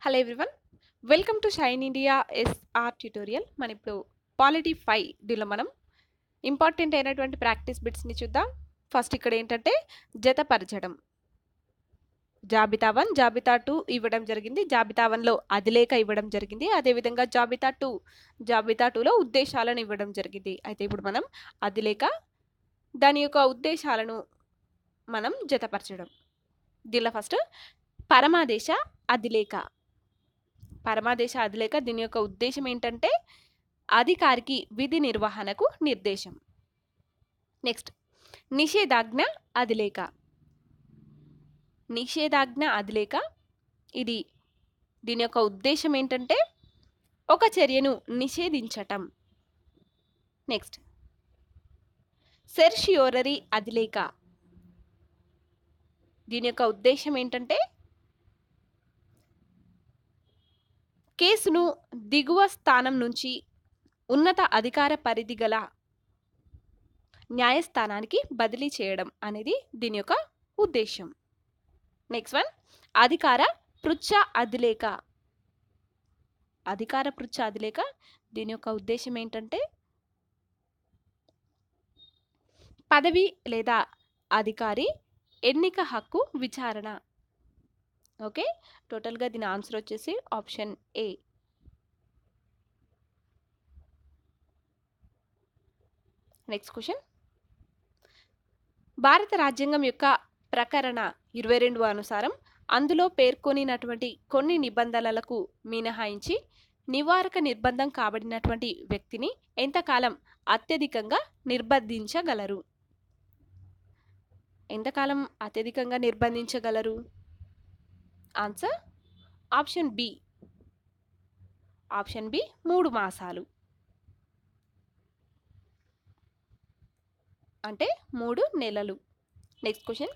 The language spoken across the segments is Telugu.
Hello everyone welcome to Shine India SR tutorial మన ఇప్పుడు పాలిటీ ఫైవ్ దీనిలో మనం ఇంపార్టెంట్ అయినటువంటి ప్రాక్టీస్ బిట్స్ని చూద్దాం. ఫస్ట్ ఇక్కడ ఏంటంటే జతపరచడం జాబితా వన్ జాబితా టూ ఇవ్వడం జరిగింది. జాబితా వన్లో అదిలేక ఇవ్వడం జరిగింది. అదేవిధంగా జాబితా టూ జాబితా టూలో ఉద్దేశాలను ఇవ్వడం జరిగింది. అయితే ఇప్పుడు మనం అదిలేక దాని యొక్క ఉద్దేశాలను మనం జతపరచడం దీనిలో ఫస్ట్ పరమాదేశ అధిలేఖ పరమాదేశ అధిలేఖ దీని యొక్క ఉద్దేశం ఏంటంటే అధికారికి విధి నిర్వహణకు నిర్దేశం. నెక్స్ట్ నిషేధాజ్ఞ అధిలేఖ నిషేధాజ్ఞ అధిలేఖ ఇది దీని యొక్క ఉద్దేశం ఏంటంటే ఒక చర్యను నిషేధించటం. నెక్స్ట్ సెర్షియోరరీ అధిలేఖ దీని యొక్క ఉద్దేశం ఏంటంటే కేసును దిగువ స్థానం నుంచి ఉన్నత అధికార పరిధి గల న్యాయస్థానానికి బదిలీ చేయడం అనేది దీని యొక్క ఉద్దేశం నెక్స్ట్ వన్ అధికార పృచ్ఛ అధిలేఖ. అధికార పృచ్ఛ అధిలేఖ దీని యొక్క ఉద్దేశం ఏంటంటే పదవి లేదా అధికారి ఎన్నిక హక్కు విచారణ. ఓకే? టోటల్గా దీని ఆన్సర్ వచ్చేసి ఆప్షన్ ఏ. Next question. భారత రాజ్యాంగం యొక్క ప్రకరణ ఇరవై రెండు అనుసారం అందులో పేర్కొనినటువంటి కొన్ని నిబంధనలకు మినహాయించి నివారక నిర్బంధం కాబడినటువంటి వ్యక్తిని ఎంతకాలం అత్యధికంగా నిర్బంధించగలరు? ఎంతకాలం అత్యధికంగా నిర్బంధించగలరు? Answer option B option B మూడు మాసాలు. అంటే మూడు నెలలు. నెక్స్ట్ క్వశ్చన్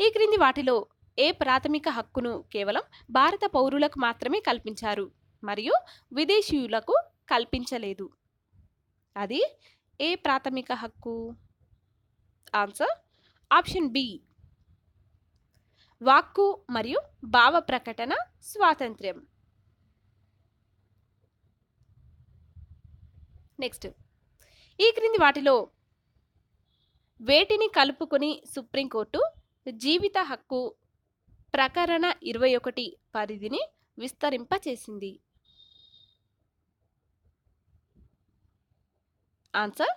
ఈ క్రింది వాటిలో ఏ ప్రాథమిక హక్కును కేవలం భారత పౌరులకు మాత్రమే కల్పించారు మరియు విదేశీయులకు కల్పించలేదు? అది ఏ ప్రాథమిక హక్కు? ఆన్సర్ ఆప్షన్ బి వాక్కు మరియు భావ ప్రకటన స్వాతంత్ర్యం. నెక్స్ట్ ఈ క్రింది వాటిలో వేటిని కలుపుకొని సుప్రీంకోర్టు జీవిత హక్కు ప్రకరణ ఇరవై ఒకటి పరిధిని విస్తరింపచేసింది. ఆన్సర్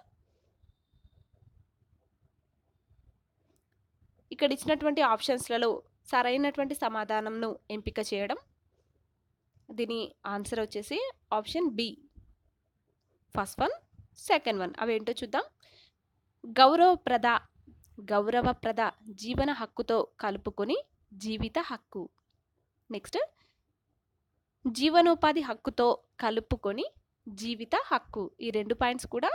ఇక్కడ ఇచ్చినటువంటి ఆప్షన్స్లలో సరైనటువంటి సమాధానంను ఎంపిక చేయడం. దీని ఆన్సర్ వచ్చేసి option B. First one second one. అవేంటో చూద్దాం. గౌరవప్రద గౌరవప్రద జీవన హక్కుతో కలుపుకొని జీవిత హక్కు. నెక్స్ట్ జీవనోపాధి హక్కుతో కలుపుకొని జీవిత హక్కు. ఈ రెండు పాయింట్స్ కూడా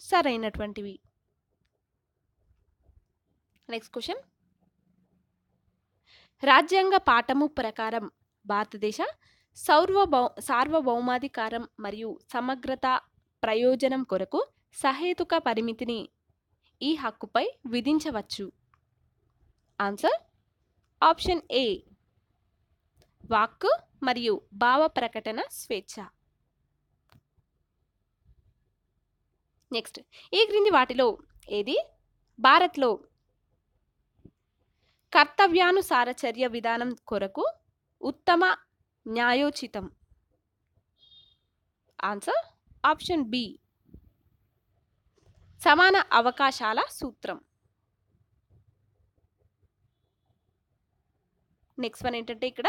సరైనటువంటివి. నెక్స్ట్ క్వశ్చన్ రాజ్యాంగ పాఠము ప్రకారం భారతదేశ సౌర్వభౌ సార్వభౌమాధికారం మరియు సమగ్రత ప్రయోజనం కొరకు సహేతుక పరిమితిని ఈ హక్కుపై విధించవచ్చు. ఆన్సర్ ఆప్షన్ ఏ వాక్కు మరియు భావ ప్రకటన స్వేచ్ఛ. నెక్స్ట్ ఈ క్రింది వాటిలో ఏది? భారత్లో కర్తవ్యానుసార చర్య విధానం కొరకు ఉత్తమ న్యాయోచితం. Answer option B. సమాన అవకాశాల సూత్రం. నెక్స్ట్ వన్ ఏంటంటే ఇక్కడ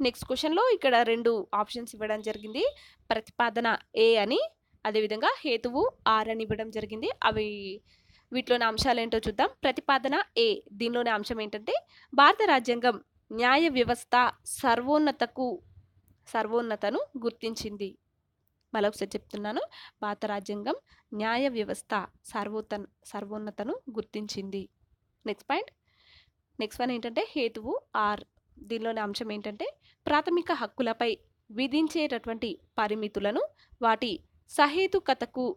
నెక్స్ట్ క్వశ్చన్లో ఇక్కడ రెండు ఆప్షన్స్ ఇవ్వడం జరిగింది. ప్రతిపాదన ఏ అని అదేవిధంగా హేతువు ఆర్ అని ఇవ్వడం జరిగింది. అవి వీటిలోని అంశాలు ఏంటో చూద్దాం. ప్రతిపాదన ఏ? దీనిలోని అంశం ఏంటంటే భారత రాజ్యాంగం న్యాయ వ్యవస్థ సర్వోన్నతకు సర్వోన్నతను గుర్తించింది. మరొకసారి చెప్తున్నాను. భారత రాజ్యాంగం న్యాయ వ్యవస్థ సర్వోత్త సర్వోన్నతను గుర్తించింది. నెక్స్ట్ పాయింట్ నెక్స్ట్ వన్ ఏంటంటే హేతువు ఆర్. దీనిలోని అంశం ఏంటంటే ప్రాథమిక హక్కులపై విధించేటటువంటి పరిమితులను వాటి సహేతుకతకు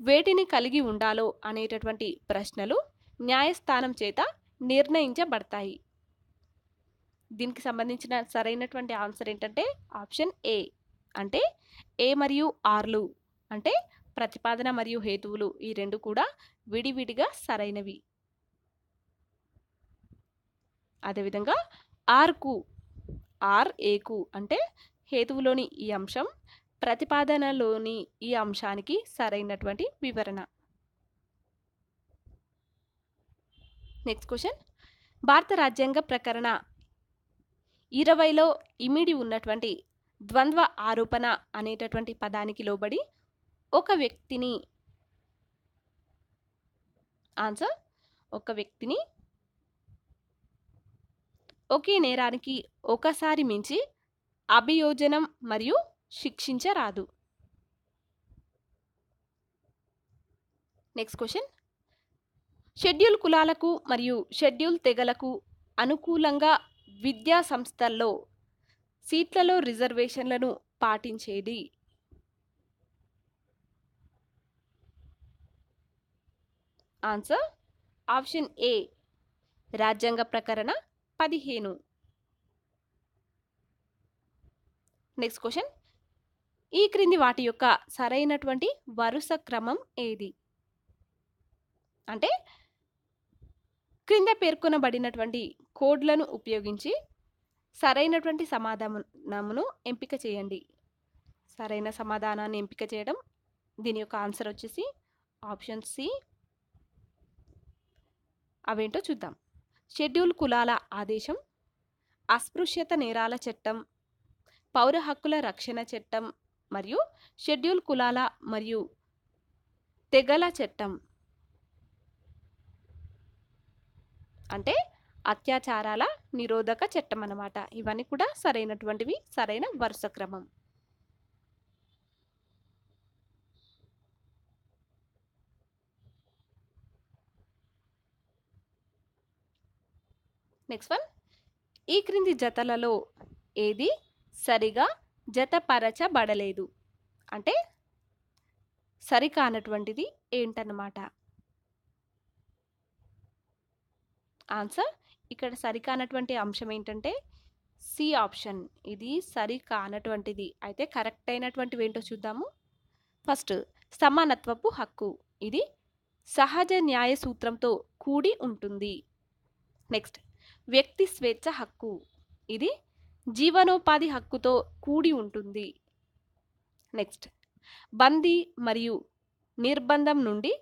వేటిని కలిగి ఉండాలో అనేటటువంటి ప్రశ్నలు న్యాయస్థానం చేత నిర్ణయించబడతాయి. దీనికి సంబంధించిన సరైనటువంటి ఆన్సర్ ఏంటంటే ఆప్షన్ ఏ. అంటే ఏ మరియు ఆర్లు అంటే ప్రతిపాదన మరియు హేతువులు ఈ రెండు కూడా విడివిడిగా సరైనవి. అదేవిధంగా ఆర్కు ఆర్ ఏకు అంటే హేతువులోని ఈ అంశం ప్రతిపాదనలోని ఈ అంశానికి సరైనటువంటి వివరణ. నెక్స్ట్ క్వశ్చన్ భారత రాజ్యాంగ ప్రకరణ ఇరవైలో ఇమిడి ఉన్నటువంటి ద్వంద్వ ఆరోపణ అనేటటువంటి పదానికి లోబడి ఒక వ్యక్తిని ఆన్సర్ ఒక వ్యక్తిని ఒకే నేరానికి ఒకసారి మించి అభియోజనం మరియు శిక్షించరాదు. నెక్స్ట్ క్వశ్చన్ షెడ్యూల్ కులాలకు మరియు షెడ్యూల్ తెగలకు అనుకూలంగా విద్యా సంస్థల్లో సీట్లలో రిజర్వేషన్లను పాటించేది? ఆన్సర్ ఆప్షన్ ఏ రాజ్యాంగ ప్రకరణ పదిహేను. నెక్స్ట్ క్వశ్చన్ ఈ క్రింది వాటి యొక్క సరైనటువంటి వరుస క్రమం ఏది? అంటే క్రింద పేర్కొనబడినటువంటి కోడ్లను ఉపయోగించి సరైనటువంటి సమాధానమును ఎంపిక చేయండి. సరైన సమాధానాన్ని ఎంపిక చేయడం దీని యొక్క ఆన్సర్ వచ్చేసి ఆప్షన్ సి. అవేంటో చూద్దాం. షెడ్యూల్ కులాల ఆదేశం అస్పృశ్యత నేరాల చట్టం పౌర హక్కుల రక్షణ చట్టం మరియు షెడ్యూల్ కులాల మరియు తెగల చట్టం. అంటే అత్యాచారాల నిరోధక చట్టం అన్నమాట. ఇవన్నీ కూడా సరైనటువంటివి సరైన వరుస క్రమం. నెక్స్ట్ వన్ ఈ క్రింది జతలలో ఏది సరిగా జతపరచబడలేదు. అంటే సరికానటువంటిది ఏంటన్నమాట? ఆన్సర్. ఇక్కడ సరికానటువంటి అంశం ఏంటంటే సి ఆప్షన్. ఇది సరికానటువంటిది. అయితే కరెక్ట్ అయినటువంటివి ఏంటో చూద్దాము. ఫస్ట్ సమానత్వపు హక్కు. ఇది సహజ న్యాయ సూత్రంతో కూడి ఉంటుంది. నెక్స్ట్ వ్యక్తి స్వేచ్ఛ హక్కు. ఇది జీవనోపాధి హక్కుతో కూడి ఉంటుంది. నెక్స్ట్ బందీ మరియు నిర్బంధం నుండి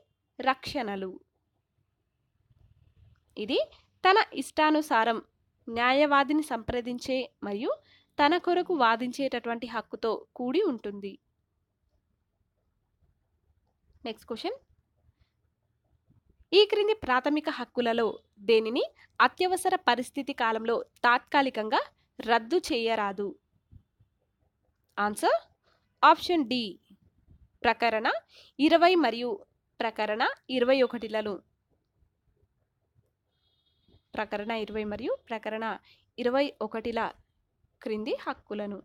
రక్షణలు. ఇది తన ఇష్టానుసారం న్యాయవాదిని సంప్రదించే మరియు తన కొరకు వాదించేటటువంటి హక్కుతో కూడి ఉంటుంది. నెక్స్ట్ క్వశ్చన్ ఈ క్రింది ప్రాథమిక హక్కులలో దేనిని అత్యవసర పరిస్థితి కాలంలో తాత్కాలికంగా రద్దు చేయరాదు. Answer option D. ప్రకరణ ఇరవై మరియు ప్రకరణ ఇరవై ఒకటిలలో ప్రకరణ ఇరవై మరియు ప్రకరణ ఇరవై ఒకటిల క్రింది హక్కులను.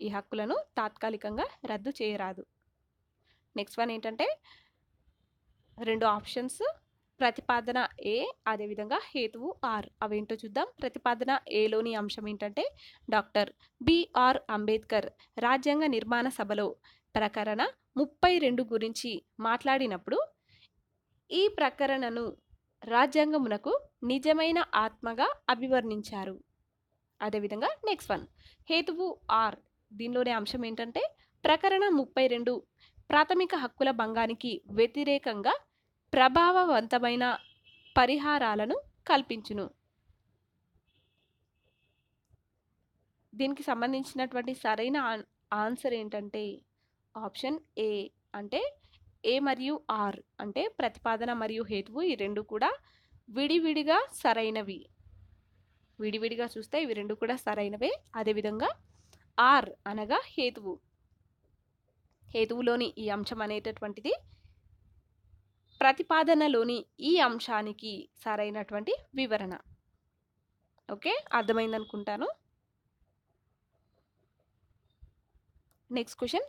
ఈ హక్కులను తాత్కాలికంగా రద్దు చేయరాదు. నెక్స్ట్ వన్ ఏంటంటే రెండు ఆప్షన్స్ ప్రతిపాదన ఏ అదేవిధంగా హేతువు ఆర్. అవేంటో చూద్దాం. ప్రతిపాదన ఏలోని అంశం ఏంటంటే డాక్టర్ బిఆర్ అంబేద్కర్ రాజ్యాంగ నిర్మాణ సభలో ప్రకరణ ముప్పై రెండు గురించి మాట్లాడినప్పుడు ఈ ప్రకరణను రాజ్యాంగమునకు నిజమైన ఆత్మగా అభివర్ణించారు. అదేవిధంగా నెక్స్ట్ వన్. హేతువు ఆర్. దీనిలోని అంశం ఏంటంటే ప్రకరణ ముప్పై రెండు ప్రాథమిక హక్కుల భంగానికి వ్యతిరేకంగా ప్రభావవంతమైన పరిహారాలను కల్పించును. దీనికి సంబంధించినటువంటి సరైన ఆన్- ఆన్సర్ ఏంటంటే ఆప్షన్ ఏ అంటే ఏ మరియు ఆర్ అంటే ప్రతిపాదన మరియు హేతువు ఈ రెండు కూడా విడివిడిగా సరైనవి. విడివిడిగా చూస్తే ఇవి రెండు కూడా సరైనవే. అదేవిధంగా ఆర్ అనగా హేతువు. హేతువులోని ఈ అంశం అనేటటువంటిది ప్రతిపాదనలోని ఈ అంశానికి సరైనటువంటి వివరణ. ఓకే? అర్థమైందనుకుంటాను. Next question.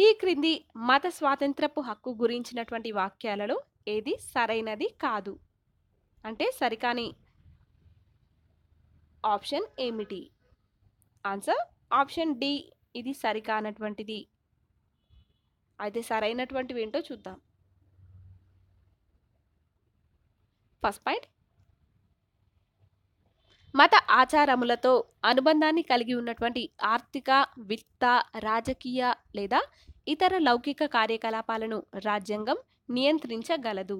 ఈ క్రింది మత స్వాతంత్రపు హక్కు గురించినటువంటి వాక్యాలలో ఏది సరైనది కాదు? అంటే సరికాని ఆప్షన్ ఏమిటి? ఆన్సర్ ఆప్షన్ డి ఇది సరికానటువంటిది. అయితే సరైనటువంటివి ఏంటో చూద్దాం. ఫస్ట్ పాయింట్ మత ఆచారములతో అనుబంధాన్ని కలిగి ఉన్నటువంటి ఆర్థిక విత్త రాజకీయ లేదా ఇతర లౌకిక కార్యకలాపాలను రాజ్యాంగం నియంత్రించగలదు.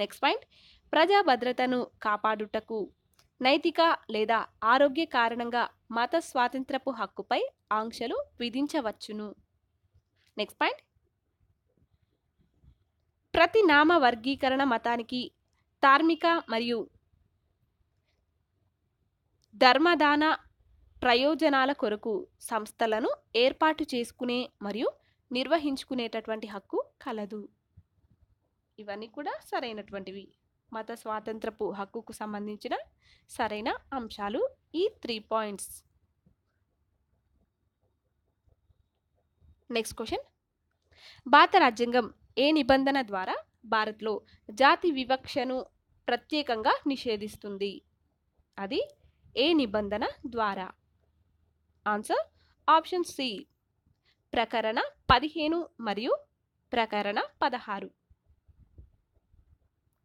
నెక్స్ట్ పాయింట్ ప్రజా భద్రతను కాపాడుటకు నైతిక లేదా ఆరోగ్య కారణంగా మత స్వాతంత్రపు హక్కుపై ఆంక్షలు విధించవచ్చును. నెక్స్ట్ పాయింట్ ప్రతి నామ వర్గీకరణ మతానికి ధార్మిక మరియు ధర్మదాన ప్రయోజనాల కొరకు సంస్థలను ఏర్పాటు చేసుకునే మరియు నిర్వహించుకునేటటువంటి హక్కు కలదు. ఇవన్నీ కూడా సరైనటువంటివి. మత స్వాతంత్రపు హక్కుకు సంబంధించిన సరైన అంశాలు ఈ త్రీ పాయింట్స్. Next question. భారత రాజ్యాంగం ఏ నిబంధన ద్వారా భారత్లో జాతి వివక్షను ప్రత్యేకంగా నిషేధిస్తుంది? అది ఏ నిబంధన ద్వారా? Answer option C. ప్రకరణ పదిహేను మరియు ప్రకరణ పదహారు.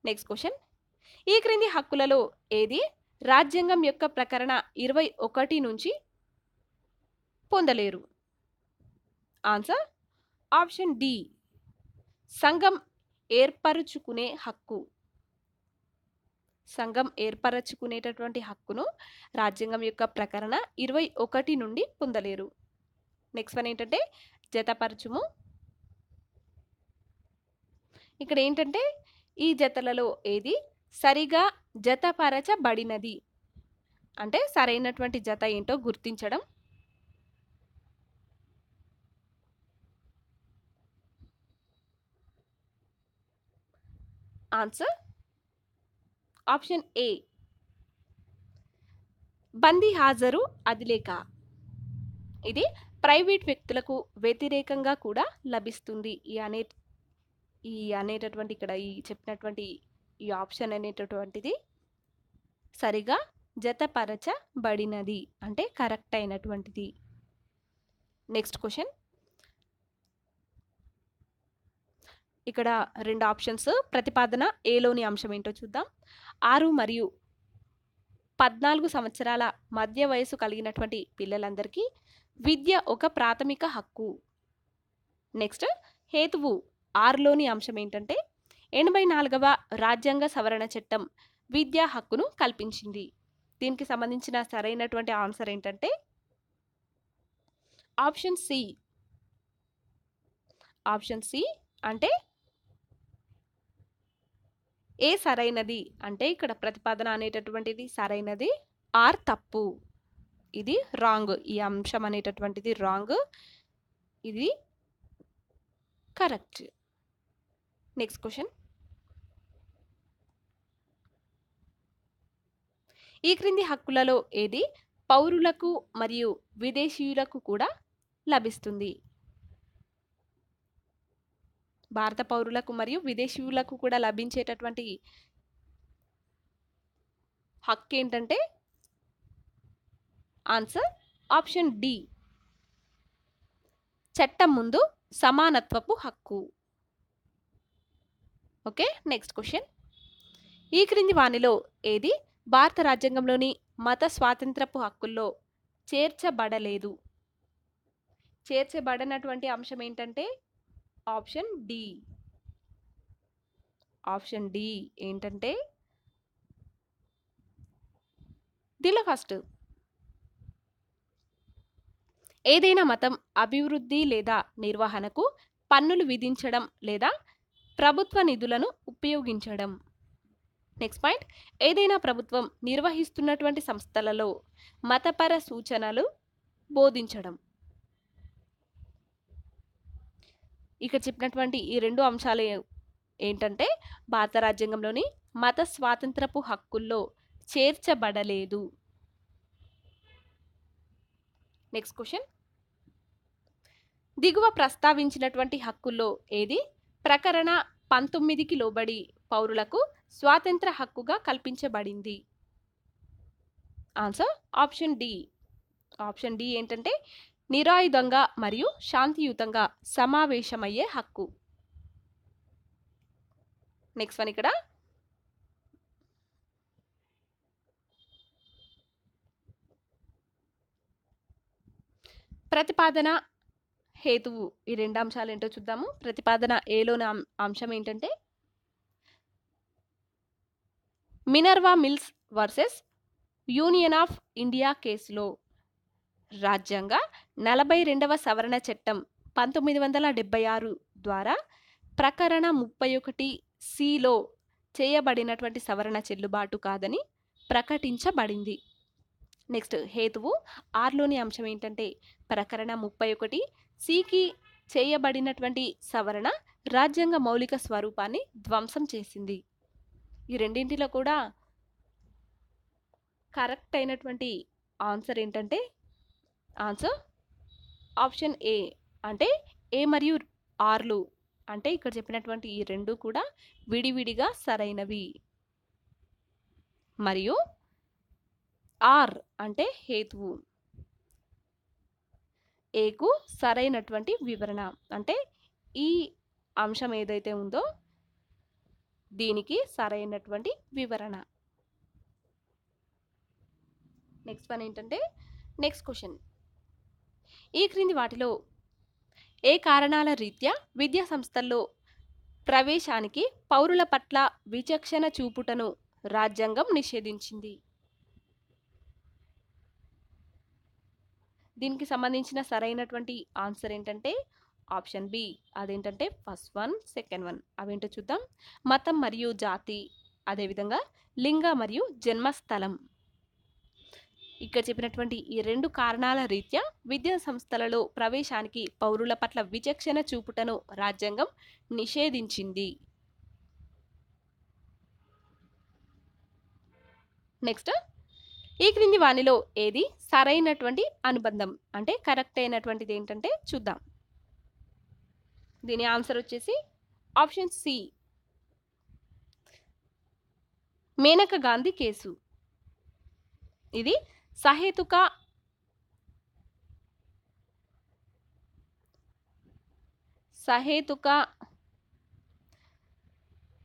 నెక్స్ట్ క్వశ్చన్ ఈ క్రింది హక్కులలో ఏది రాజ్యాంగం యొక్క ప్రకరణ ఇరవై ఒకటి నుంచి పొందలేరు? Answer option D. సంఘం ఏర్పరుచుకునే హక్కు. సంఘం ఏర్పరచుకునేటటువంటి హక్కును రాజ్యాంగం యొక్క ప్రకరణ ఇరవై ఒకటి నుండి పొందలేరు. నెక్స్ట్ వన్ ఏంటంటే జతపరచుము. ఇక్కడ ఏంటంటే ఈ జతలలో ఏది? సరిగా జతపరచబడినది. అంటే సరైనటువంటి జత ఏంటో గుర్తించడం ఆన్సర్ ఆప్షన్ ఏ బందీ హాజరు అదిలేక ఇది ప్రైవేట్ వ్యక్తులకు వ్యతిరేకంగా కూడా లభిస్తుంది. ఈ అనే ఈ అనేటటువంటి ఇక్కడ ఈ చెప్పినటువంటి ఈ ఆప్షన్ అనేటటువంటిది సరిగా జతపరచబడినది. అంటే కరెక్ట్ అయినటువంటిది. నెక్స్ట్ క్వశ్చన్ ఇక్కడ రెండు ఆప్షన్స్. ప్రతిపాదన ఏలోని అంశం ఏంటో చూద్దాం. ఆరు మరియు పద్నాలుగు సంవత్సరాల మధ్య వయసు కలిగినటువంటి పిల్లలందరికీ విద్య ఒక ప్రాథమిక హక్కు. నెక్స్ట్ హేతువు ఆరులోని అంశం ఏంటంటే ఎనభై నాలుగవ రాజ్యాంగ సవరణ చట్టం విద్యా హక్కును కల్పించింది. దీనికి సంబంధించిన సరైనటువంటి ఆన్సర్ ఏంటంటే ఆప్షన్ సి. ఆప్షన్ సి అంటే ఏ సరైనది? అంటే ఇక్కడ ప్రతిపాదన అనేటటువంటిది సరైనది. ఆర్ తప్పు. ఇది రాంగ్. ఈ అంశం అనేటటువంటిది రాంగ్. ఇది కరెక్ట్. Next question. ఈ క్రింది హక్కులలో ఏది పౌరులకు మరియు విదేశీయులకు కూడా లభిస్తుంది? భారత పౌరులకు మరియు విదేశీయులకు కూడా లభించేటటువంటి హక్కు ఏంటంటే ఆన్సర్ ఆప్షన్ డి. చట్టం ముందు సమానత్వపు హక్కు. Okay next question. ఈ క్రింది వానిలో ఏది భారత రాజ్యాంగంలోని మత స్వాతంత్రపు హక్కుల్లో చేర్చబడలేదు? చేర్చబడనటువంటి అంశం ఏంటంటే ఆప్షన్ డి. ఆప్షన్ డి ఏంటంటే దీనిలో ఫస్ట్. ఏదైనా మతం అభివృద్ధి లేదా నిర్వహణకు పన్నులు విధించడం లేదా ప్రభుత్వ నిధులను ఉపయోగించడం. నెక్స్ట్ పాయింట్ ఏదైనా ప్రభుత్వం నిర్వహిస్తున్నటువంటి సంస్థలలో మతపర సూచనలు బోధించడం. ఇక్కడ చెప్పినటువంటి ఈ రెండు అంశాలు ఏంటంటే భారత రాజ్యాంగంలోని మత స్వాతంత్రపు హక్కుల్లో చేర్చబడలేదు. నెక్స్ట్ క్వశ్చన్ దిగువ ప్రస్తావించినటువంటి హక్కుల్లో ఏది? ప్రకరణ పంతొమ్మిదికి లోబడి పౌరులకు స్వాతంత్ర హక్కుగా కల్పించబడింది. Answer option D option D ఏంటంటే నిరాయుధంగా మరియు శాంతియుతంగా సమావేశమయ్యే హక్కు. నెక్స్ట్ వన్ ఇక్కడ. ప్రతిపాదన హేతువు. ఈ రెండు అంశాలు ఏంటో చూద్దాము. ప్రతిపాదన ఏలోని అంశం ఏంటంటే Minerva Mills versus Union of India కేసులో రాజ్యాంగ నలభై రెండవ సవరణ చట్టం పంతొమ్మిది వందల డెబ్బై ఆరు ద్వారా ప్రకరణ ముప్పై ఒకటి సిలో చేయబడినటువంటి సవరణ చెల్లుబాటు కాదని ప్రకటించబడింది. నెక్స్ట్ హేతువు ఆర్లోని అంశం ఏంటంటే ప్రకరణ ముప్పై ఒకటి సికి చేయబడినటువంటి సవరణ రాజ్యాంగ మౌలిక స్వరూపాన్ని ధ్వంసం చేసింది. ఈ రెండింటిలో కూడా కరెక్ట్ అయినటువంటి ఆన్సర్ ఏంటంటే ఆన్సర్ ఆప్షన్ ఏ అంటే ఏ మరియు ఆర్లు అంటే ఇక్కడ చెప్పినటువంటి ఈ రెండు కూడా విడివిడిగా సరైనవి. మరియు ఆర్ అంటే హేతువు. ఏకు సరైనటువంటి వివరణ అంటే ఈ అంశం ఏదైతే ఉందో దీనికి సరైనటువంటి వివరణ. నెక్స్ట్ వన్ ఏంటంటే నెక్స్ట్ క్వశ్చన్ ఈ క్రింది వాటిలో ఏ కారణాల రీత్యా విద్యా సంస్థల్లో ప్రవేశానికి పౌరుల పట్ల విచక్షణ చూపుటను రాజ్యాంగం నిషేధించింది? దీనికి సంబంధించిన సరైనటువంటి ఆన్సర్ ఏంటంటే ఆప్షన్ బి. అదేంటంటే ఫస్ట్ వన్ సెకండ్ వన్. అవేంటో చూద్దాం. మతం మరియు జాతి అదేవిధంగా లింగ మరియు జన్మస్థలం. ఇక్కడ చెప్పినటువంటి ఈ రెండు కారణాల రీత్యా విద్యా సంస్థలలో ప్రవేశానికి పౌరుల పట్ల విచక్షణ చూపుటను రాజ్యాంగం నిషేధించింది. నెక్స్ట్ ఈ క్రింది వాణిలో ఏది సరైనటువంటి అనుబంధం? అంటే కరెక్ట్ అయినటువంటిది ఏంటంటే చూద్దాం. దీని ఆన్సర్ వచ్చేసి option C. Maneka Gandhi case. ఇది సహేతుక సహేతుక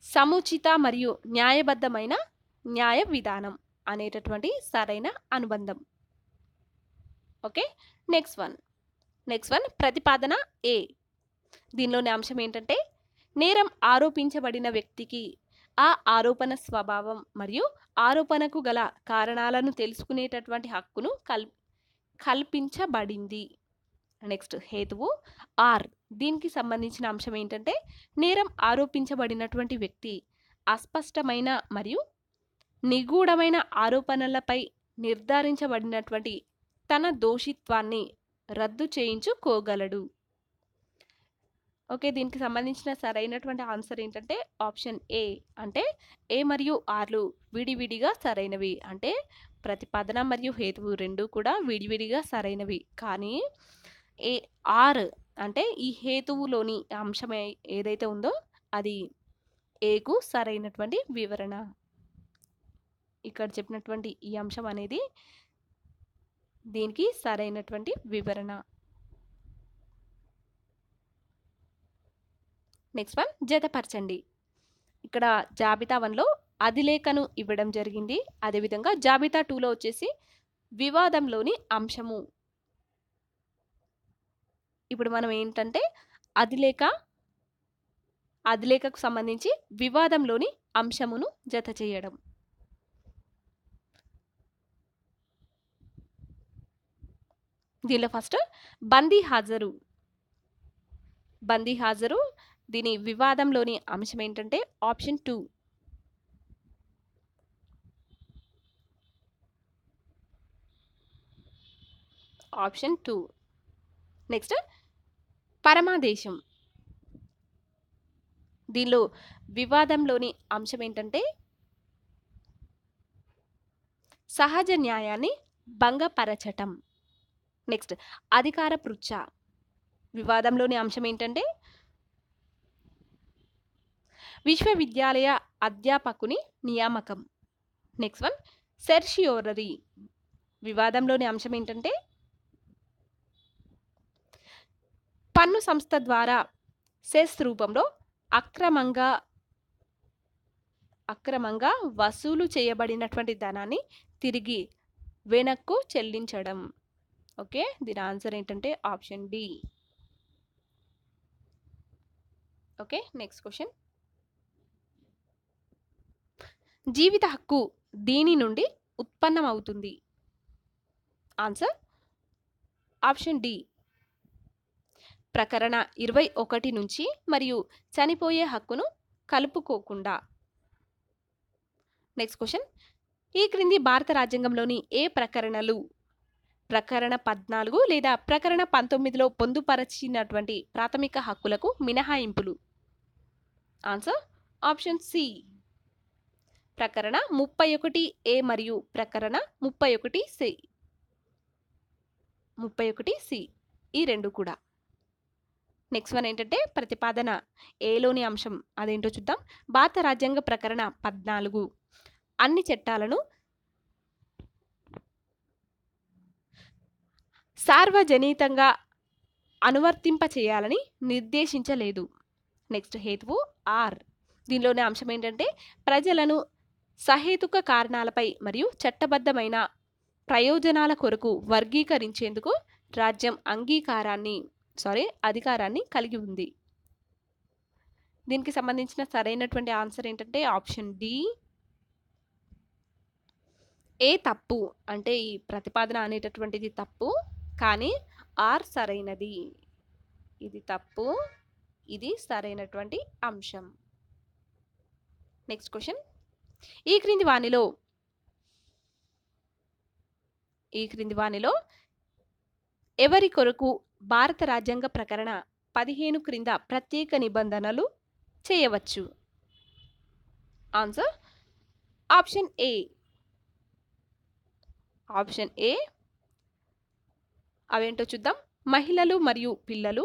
సముచిత మరియు న్యాయబద్ధమైన న్యాయ విధానం అనేటటువంటి సరైన అనుబంధం. Okay? Next one. Next one ప్రతిపాదన ఏ దీనిలోని అంశం ఏంటంటే నేరం ఆరోపించబడిన వ్యక్తికి ఆ ఆరోపణ స్వభావం మరియు ఆరోపణకు గల కారణాలను తెలుసుకునేటటువంటి హక్కును కల్ కల్పించబడింది. నెక్స్ట్ హేతువు ఆర్. దీనికి సంబంధించిన అంశం ఏంటంటే నేరం ఆరోపించబడినటువంటి వ్యక్తి అస్పష్టమైన మరియు నిగూఢమైన ఆరోపణలపై నిర్ధారించబడినటువంటి తన దోషిత్వాన్ని రద్దు చేయించుకోగలడు. ఓకే. దీనికి సంబంధించిన సరైనటువంటి ఆన్సర్ ఏంటంటే ఆప్షన్ ఏ అంటే ఏ మరియు ఆర్లు విడివిడిగా సరైనవి. అంటే ప్రతిపాదన మరియు హేతువు రెండు కూడా విడివిడిగా సరైనవి. కానీ ఏ ఆర్ అంటే ఈ హేతువులోని అంశం ఏ- ఏదైతే ఉందో అది ఏకు సరైనటువంటి వివరణ. ఇక్కడ చెప్పినటువంటి ఈ అంశం అనేది దీనికి సరైనటువంటి వివరణ. నెక్స్ట్ వన్ జతపరచండి. ఇక్కడ జాబితా వన్లో అధిలేఖను ఇవ్వడం జరిగింది. అదేవిధంగా జాబితా టూలో వచ్చేసి వివాదంలోని అంశము. ఇప్పుడు మనం ఏంటంటే అధిలేఖ అధిలేఖకు సంబంధించి వివాదంలోని అంశమును జత చేయడం. దీనిలో ఫస్ట్ బందీ హాజరు బందీ హాజరు దీని వివాదంలోని అంశం ఏంటంటే option two. Option two. Next పరమాదేశం. దీనిలో వివాదంలోని అంశం ఏంటంటే సహజ న్యాయాన్ని భంగపరచటం. నెక్స్ట్ అధికార పృచ్ఛ. వివాదంలోని అంశం ఏంటంటే విశ్వవిద్యాలయ అధ్యాపకుని నియామకం. నెక్స్ట్ వన్ సెర్షియోరరీ వివాదంలోని అంశం ఏంటంటే పన్ను సంస్థ ద్వారా సెస్ రూపంలో అక్రమంగా అక్రమంగా వసూలు చేయబడినటువంటి ధనాన్ని తిరిగి వెనక్కు చెల్లించడం. ఓకే దీని ఆన్సర్ ఏంటంటే option D. Okay next question జీవిత హక్కు దీని నుండి ఉత్పన్నమవుతుంది. ఆన్సర్? Option D. ప్రకరణ ఇరవై ఒకటి నుంచి మరియు చనిపోయే హక్కును కలుపుకోకుండా. నెక్స్ట్ క్వశ్చన్ ఈ క్రింది భారత రాజ్యాంగంలోని ఏ ప్రకరణలు? ప్రకరణ పద్నాలుగు లేదా ప్రకరణ పంతొమ్మిదిలో పొందుపరచినటువంటి ప్రాథమిక హక్కులకు మినహాయింపులు? ఆన్సర్? Option C. ప్రకరణ ముప్పై ఒకటి ఏ మరియు ప్రకరణ ముప్పై ఒకటి సి. ముప్పై ఒకటి సి. ఈ రెండు కూడా. నెక్స్ట్ వన్ ఏంటంటే ప్రతిపాదన ఏలోని అంశం. అదేంటో చూద్దాం. భారత రాజ్యాంగ ప్రకరణ పద్నాలుగు. అన్ని చట్టాలను సార్వజనీతంగా అనువర్తింప చేయాలని నిర్దేశించలేదు. నెక్స్ట్ హేతువు ఆర్. దీనిలోని అంశం ఏంటంటే ప్రజలను సహేతుక కారణాలపై మరియు చట్టబద్ధమైన ప్రయోజనాల కొరకు వర్గీకరించేందుకు రాజ్యం అంగీకారాన్ని సారీ అధికారాన్ని కలిగి ఉంది. దీనికి సంబంధించిన సరైనటువంటి ఆన్సర్ ఏంటంటే ఆప్షన్ డి. ఏ తప్పు అంటే ఈ ప్రతిపాదన అనేటటువంటిది తప్పు కానీ ఆర్ సరైనది. ఇది తప్పు ఇది సరైనటువంటి అంశం. నెక్స్ట్ క్వశ్చన్ ఈ క్రింది వానిలో ఈ క్రింది వాణిలో ఎవరి కొరకు భారత రాజ్యాంగ ప్రకరణ పదిహేను క్రింద ప్రత్యేక నిబంధనలు చేయవచ్చు? Answer option A option A అవేంటో చూద్దాం. మహిళలు మరియు పిల్లలు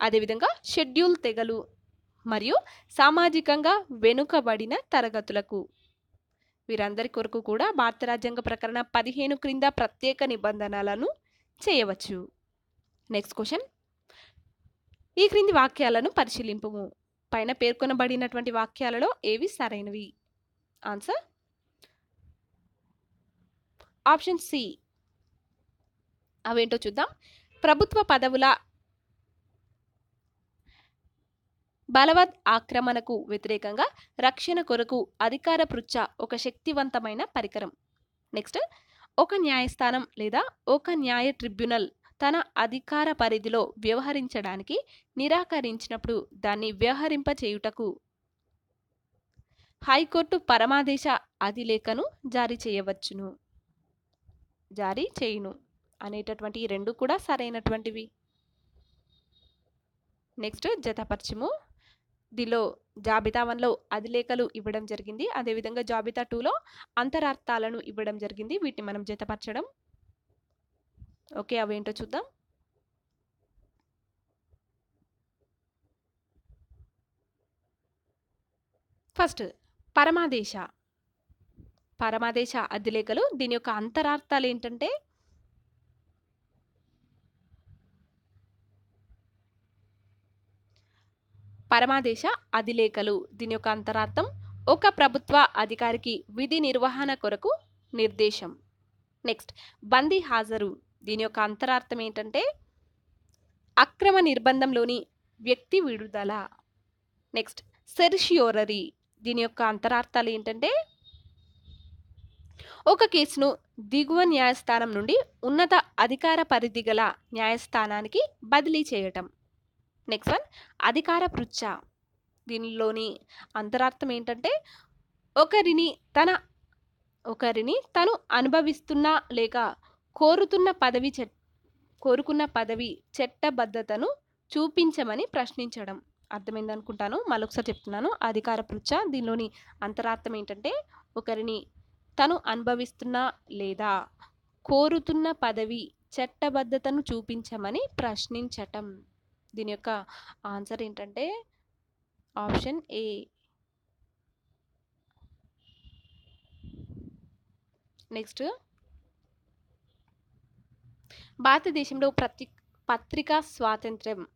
అదేవిధంగా షెడ్యూల్ తెగలు మరియు సామాజికంగా వెనుకబడిన తరగతులకు. వీరందరి కొరకు కూడా భారత రాజ్యాంగ ప్రకరణ పదిహేను క్రింద ప్రత్యేక నిబంధనలను చేయవచ్చు. నెక్స్ట్ క్వశ్చన్ ఈ క్రింది వాక్యాలను పరిశీలింపుము. పైన పేర్కొనబడినటువంటి వాక్యాలలో ఏవి సరైనవి? ఆన్సర్ ఆప్షన్ సి అవేంటో చూద్దాం. ప్రభుత్వ పదవుల బలవత్ ఆక్రమణకు వ్యతిరేకంగా రక్షణ కొరకు అధికార పృచ్ఛ ఒక శక్తివంతమైన పరికరం. నెక్స్ట్ ఒక న్యాయస్థానం లేదా ఒక న్యాయ ట్రిబ్యునల్ తన అధికార పరిధిలో వ్యవహరించడానికి నిరాకరించినప్పుడు దాన్ని వ్యవహరింపచేయుటకు హైకోర్టు పరమాదేశ అధిలేఖను జారీ చేయవచ్చును. జారీ చేయును అనేటటువంటి ఈ రెండు కూడా సరైనటువంటివి. నెక్స్ట్ జతపరచము దీనిలో జాబితా వన్లో అధిలేఖలు ఇవ్వడం జరిగింది. అదేవిధంగా జాబితా టూలో అంతరార్థాలను ఇవ్వడం జరిగింది. వీటిని మనం జతపరచడం. ఓకే అవేంటో చూద్దాం. ఫస్ట్ పరమాదేశ. పరమాదేశ అధిలేఖలు దీని యొక్క అంతరార్థాలు ఏంటంటే పరమాదేశ అధిలేఖలు. దీని యొక్క అంతరార్థం ఒక ప్రభుత్వ అధికారికి విధి నిర్వహణ కొరకు నిర్దేశం. నెక్స్ట్ బందీ హాజరు. దీని యొక్క అంతరార్థం ఏంటంటే అక్రమ నిర్బంధంలోని వ్యక్తి విడుదల. Next certiorari. దీని యొక్క అంతరార్థాలు ఏంటంటే ఒక కేసును దిగువ న్యాయస్థానం నుండి ఉన్నత అధికార పరిధి గల న్యాయస్థానానికి బదిలీ చేయటం. నెక్స్ట్ వన్ అధికార పృచ్ఛ. దీనిలోని అంతరార్థం ఏంటంటే ఒకరిని తన ఒకరిని తను అనుభవిస్తున్న లేక కోరుతున్న పదవి చెట్ కోరుకున్న పదవి చట్టబద్ధతను చూపించమని ప్రశ్నించడం. అర్థమైంది అనుకుంటాను. మరొకసారి చెప్తున్నాను. అధికార పృచ్ఛ దీనిలోని అంతరార్థం ఏంటంటే ఒకరిని తను అనుభవిస్తున్న లేదా కోరుతున్న పదవి చట్టబద్ధతను చూపించమని ప్రశ్నించటం. దీని యొక్క ఆన్సర్ ఏంటంటే ఆప్షన్ ఏ. నెక్స్ట్. భారతదేశంలో ప్రతి పత్రికా స్వాతంత్రం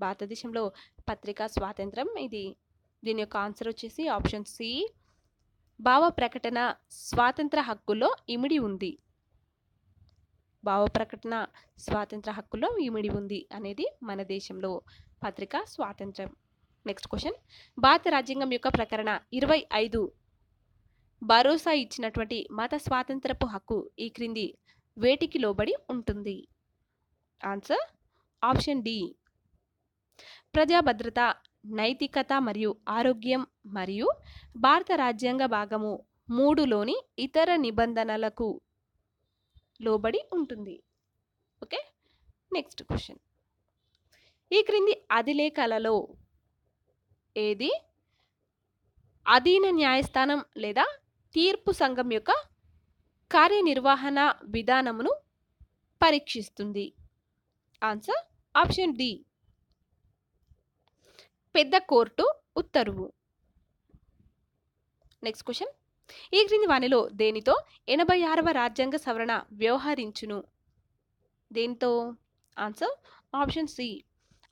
భారతదేశంలో పత్రికా స్వాతంత్రం ఇది. దీని యొక్క ఆన్సర్ వచ్చేసి ఆప్షన్ సి. భావ ప్రకటన స్వాతంత్ర హక్కులో ఇమిడి ఉంది. భావ ప్రకటన స్వాతంత్ర హక్కులో ఇమిడి ఉంది అనేది మన దేశంలో పత్రికా స్వాతంత్రం. నెక్స్ట్ క్వశ్చన్ భారత రాజ్యాంగం యొక్క ప్రకరణ ఇరవై ఐదు. భరోసా ఇచ్చినటువంటి మత స్వాతంత్రపు హక్కు ఈ క్రింది వేటికి లోబడి ఉంటుంది? ఆన్సర్ ఆప్షన్ డి ప్రజా భద్రత నైతికత మరియు ఆరోగ్యం మరియు భారత రాజ్యాంగ భాగము మూడులోని ఇతర నిబంధనలకు లోబడి ఉంటుంది. ఓకే? Next question. ఈ క్రింది అధిలేఖలలో ఏది? అధీన న్యాయస్థానం లేదా తీర్పు సంఘం యొక్క కార్యనిర్వహణ విధానమును పరీక్షిస్తుంది? Answer option D. పెద్ద కోర్టు ఉత్తర్వు. Next question. ఈ క్రింది వానిలో దేనితో? ఎనభై ఆరవ రాజ్యాంగ సవరణ వ్యవహరించును. దేనితో? Answer option C.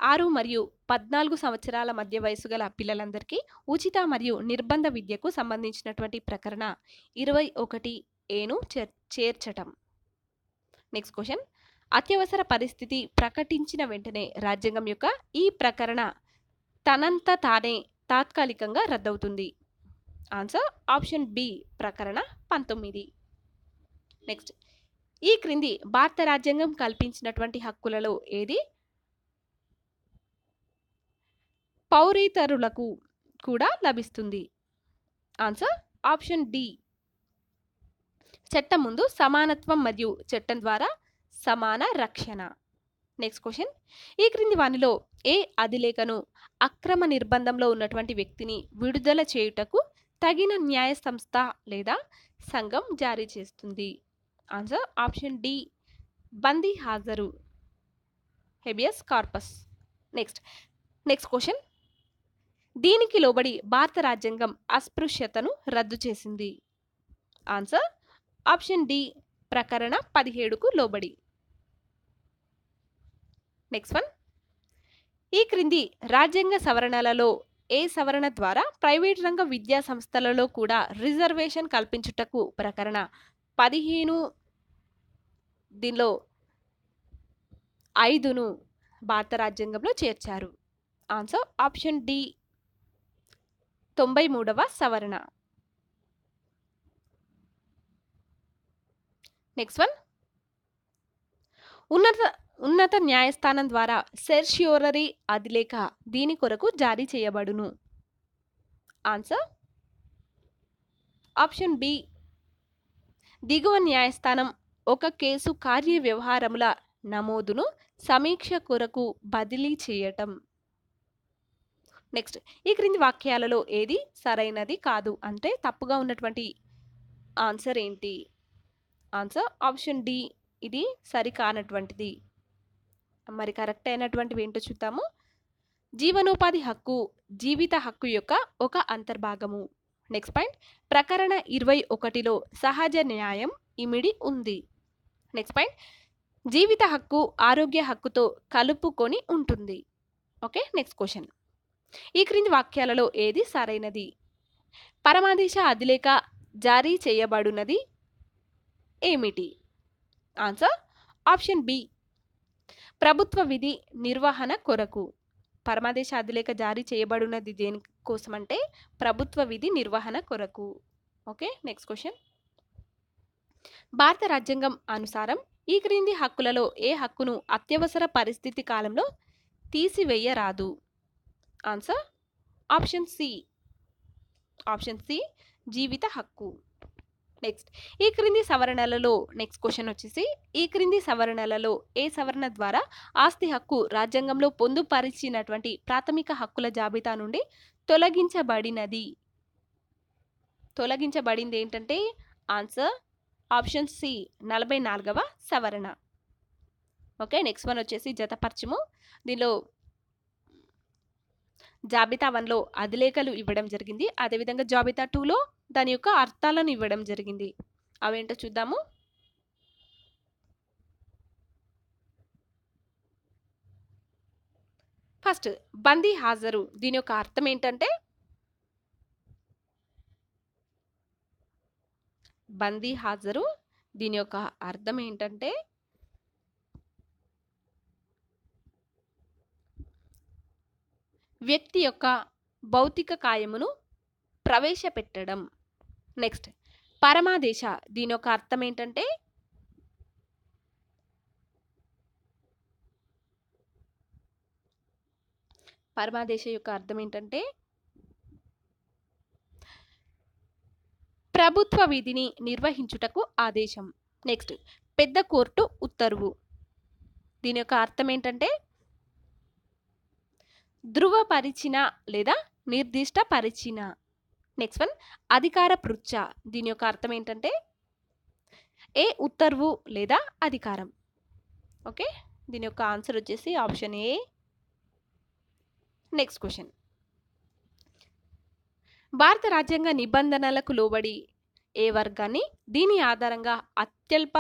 ఆరు మరియు పద్నాలుగు సంవత్సరాల మధ్య వయసు గల పిల్లలందరికీ ఉచిత మరియు నిర్బంధ విద్యకు సంబంధించినటువంటి ప్రకరణ ఇరవై ఒకటి ఏను చేర్ చేర్చటం. Next question. అత్యవసర పరిస్థితి ప్రకటించిన వెంటనే రాజ్యాంగం యొక్క ఈ ప్రకరణ తనంత తానే తాత్కాలికంగా రద్దవుతుంది. ఆన్సర్ ఆప్షన్ బి ప్రకరణ పంతొమ్మిది. నెక్స్ట్ ఈ క్రింది భారత రాజ్యాంగం కల్పించినటువంటి హక్కులలో ఏది? పౌరేతరులకు కూడా లభిస్తుంది. ఆన్సర్ ఆప్షన్ డి చట్టం ముందు సమానత్వం మరియు చట్టం ద్వారా సమాన రక్షణ. నెక్స్ట్ క్వశ్చన్ ఈ క్రింది వానిలో ఏ అధిలేఖను అక్రమ నిర్బంధంలో ఉన్నటువంటి వ్యక్తిని విడుదల చేయుటకు తగిన న్యాయ సంస్థ లేదా సంఘం జారీ చేస్తుంది. Answer option D. బందీ హాజరు. Habeas corpus. Next. Next question. దీనికి లోబడి భారత రాజ్యాంగం అస్పృశ్యతను రద్దు చేసింది. Answer option D. ప్రకరణ పదిహేడుకు లోబడి. Next one. ఈ క్రింది రాజ్యాంగ సవరణలలో ఏ సవరణ ద్వారా ప్రైవేట్ రంగ విద్యా సంస్థలలో కూడా రిజర్వేషన్ కల్పించుటకు ప్రకరణ పదిహేను దీనిలో ఐదును భారత రాజ్యాంగంలో చేర్చారు. ఆన్సర్ ఆప్షన్ డి తొంభై మూడవ సవరణ. Next one. ఉన్నత ఉన్నత న్యాయస్థానం ద్వారా సెర్షియోరరీ అధిలేఖ దీని కొరకు జారీ చేయబడును. ఆన్సర్? Option B. దిగువ న్యాయస్థానం ఒక కేసు కార్య వ్యవహారముల నమోదును సమీక్ష కొరకు బదిలీ చేయటం. నెక్స్ట్ ఈ క్రింది వాక్యాలలో ఏది సరైనది కాదు అంటే తప్పుగా ఉన్నటువంటి ఆన్సర్ ఏంటి? Answer option D. ఇది సరికానటువంటిది. మరి కరెక్ట్ అయినటువంటివి ఏంటో చూద్దాము. జీవనోపాధి హక్కు జీవిత హక్కు యొక్క ఒక అంతర్భాగము. నెక్స్ట్ పాయింట్ ప్రకరణ ఇరవై ఒకటిలో సహజ న్యాయం ఇమిడి ఉంది. నెక్స్ట్ పాయింట్ జీవిత హక్కు ఆరోగ్య హక్కుతో కలుపుకొని ఉంటుంది. ఓకే నెక్స్ట్ క్వశ్చన్ ఈ క్రింది వాక్యాలలో ఏది సరైనది? పరమాదేశ అధిలేఖ జారీ చేయబడినది ఏమిటి? ఆన్సర్ ఆప్షన్ బి ప్రభుత్వ విధి నిర్వహణ కొరకు పరమాదేశ అధిలేఖ జారీ చేయబడినది దేని కోసం అంటే ప్రభుత్వ విధి నిర్వహణ కొరకు. Okay next question. భారత రాజ్యాంగం అనుసారం ఈ క్రింది హక్కులలో ఏ హక్కును అత్యవసర పరిస్థితి కాలంలో తీసివేయరాదు? Answer option C. Option C జీవిత హక్కు. నెక్స్ట్ ఈ క్రింది సవరణలలో నెక్స్ట్ క్వశ్చన్ వచ్చేసి ఈ క్రింది సవరణలలో ఏ సవరణ ద్వారా ఆస్తి హక్కు రాజ్యాంగంలో పొందుపరిచినటువంటి ప్రాథమిక హక్కుల జాబితా నుండి తొలగించబడినది? తొలగించబడింది ఏంటంటే ఆన్సర్ ఆప్షన్ సి నలభై నాలుగవ సవరణ. ఓకే నెక్స్ట్ వన్ వచ్చేసి జతపరచము. దీనిలో జాబితా వన్లో అధిలేఖలు ఇవ్వడం జరిగింది. అదేవిధంగా జాబితా టూలో దాని యొక్క అర్థాలను ఇవ్వడం జరిగింది. అవేంటో చూద్దాము. ఫస్ట్ బందీ హాజరు. దీని యొక్క అర్థం ఏంటంటే? బందీ హాజరు. దీని యొక్క అర్థం ఏంటంటే? వ్యక్తి యొక్క భౌతిక కాయమును ప్రవేశపెట్టడం. నెక్స్ట్. పరమాదేశ దీని యొక్క అర్థం ఏంటంటే? పరమాదేశ యొక్క అర్థం ఏంటంటే? ప్రభుత్వ విధిని నిర్వహించుటకు ఆదేశం. నెక్స్ట్. పెద్ద కోర్టు ఉత్తర్వు. దీని యొక్క అర్థం ఏంటంటే? ధృవపరిచిన లేదా నిర్దిష్ట పరిచిన నెక్స్ట్ వన్ అధికార పృచ్ఛ. దీని యొక్క అర్థం ఏంటంటే ఏ ఉత్తర్వు లేదా అధికారం. ఓకే? దీని యొక్క ఆన్సర్ వచ్చేసి ఆప్షన్ ఏ నెక్స్ట్ క్వశ్చన్ భారత రాజ్యాంగ నిబంధనలకు లోబడి ఏ వర్గాన్ని? దీని ఆధారంగా అత్యల్ప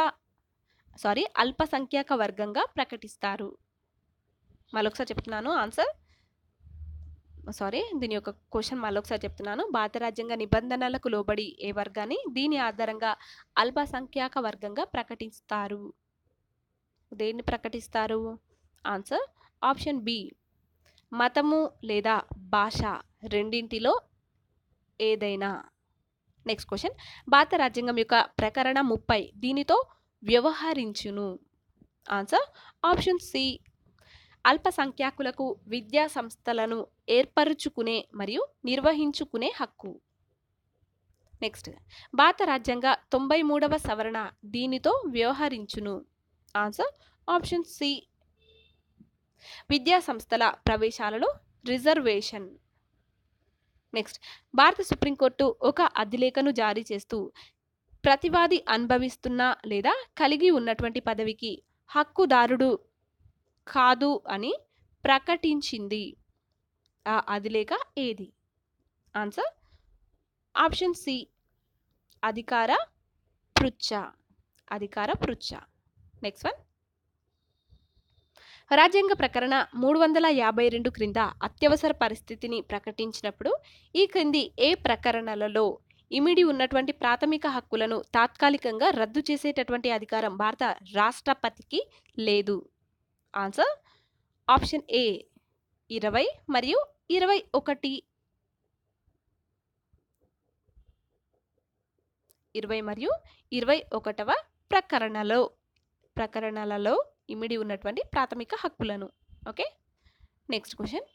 సారీ అల్పసంఖ్యాక వర్గంగా ప్రకటిస్తారు. మరొకసారి చెప్తున్నాను ఆన్సర్ సారీ దీని యొక్క క్వశ్చన్ మరొకసారి చెప్తున్నాను. భారత రాజ్యాంగ నిబంధనలకు లోబడి ఏ వర్గాన్ని? దీని ఆధారంగా అల్పసంఖ్యాక వర్గంగా ప్రకటిస్తారు. దేన్ని ప్రకటిస్తారు? ఆన్సర్ ఆప్షన్ బి మతము లేదా భాష రెండింటిలో ఏదైనా. నెక్స్ట్ క్వశ్చన్ భారత రాజ్యాంగం యొక్క ప్రకరణ ముప్పై దీనితో వ్యవహరించును. ఆన్సర్ ఆప్షన్ సి అల్పసంఖ్యాకులకు విద్యా సంస్థలను ఏర్పరుచుకునే మరియు నిర్వహించుకునే హక్కు. నెక్స్ట్ భారత రాజ్యాంగ తొంభై మూడవ సవరణ దీనితో వ్యవహరించును. Answer option C. విద్యా సంస్థల ప్రవేశాలలో రిజర్వేషన్. నెక్స్ట్ భారత సుప్రీంకోర్టు ఒక అధిలేఖను జారీ చేస్తూ ప్రతివాది అనుభవిస్తున్న లేదా కలిగి ఉన్నటువంటి పదవికి హక్కుదారుడు కాదు అని ప్రకటించింది. అది లేక ఏది? ఆన్సర్? Option C. అధికార పృచ్ఛ. అధికార పృచ్ఛ. Next one. రాజ్యాంగ ప్రకరణ మూడు వందల యాభై రెండు క్రింద అత్యవసర పరిస్థితిని ప్రకటించినప్పుడు ఈ క్రింది ఏ ప్రకరణలలో ఇమిడి ఉన్నటువంటి ప్రాథమిక హక్కులను తాత్కాలికంగా రద్దు చేసేటటువంటి అధికారం భారత రాష్ట్రపతికి లేదు? ఆన్సర్? Option A. ఇరవై మరియు ఇరవై ఒకటి. ఇరవై మరియు ఇరవై ఒకటవ ప్రకరణలో ప్రకరణలలో ఇమిడి ఉన్నటువంటి ప్రాథమిక హక్కులను. ఓకే? నెక్స్ట్ క్వశ్చన్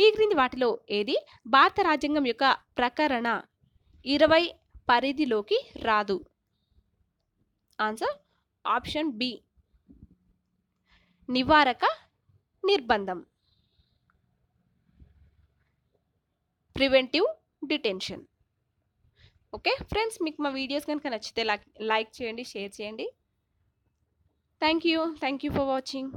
ఈ క్రింది వాటిలో ఏది భారత రాజ్యాంగం యొక్క ప్రకరణ ఇరవై పరిధిలోకి రాదు? ఆన్సర్ ఆప్షన్ బి నివారక నిర్బంధం. Preventive detention. ఓకే? ఫ్రెండ్స్ మీకు మా వీడియోస్ కనుక నచ్చితే లైక్ లైక్ చేయండి షేర్ చేయండి. Thank you. Thank you for watching.